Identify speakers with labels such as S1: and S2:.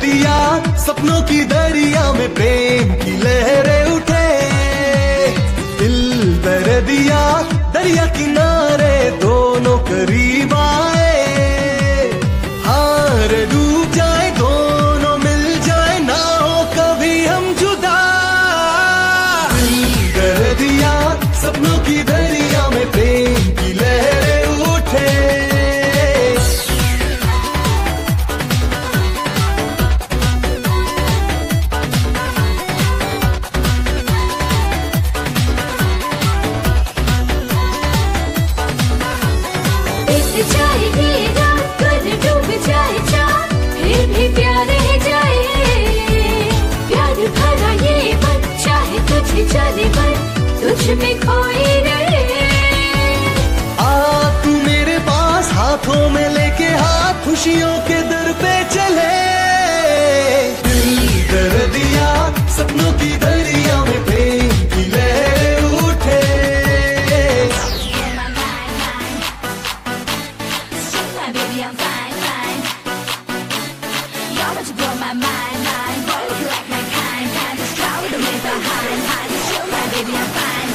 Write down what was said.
S1: दिया सपनों की दरिया में प्रेम की लहरें उठे। दिल दर दिया, दरिया किनारे दोनों करीब आए। हार डूब जाए, दोनों मिल जाए, ना हो कभी हम जुदा। दिल कर दिया, सपनों की दरिया
S2: तुझ में रहे
S1: आ तू मेरे पास हाथों में लेके हाथ खुशियों के दर पे चले। दिल कर दिया सपनों की दरिया में प्रेम की लहरें उठे।
S2: Blow my mind. give your body.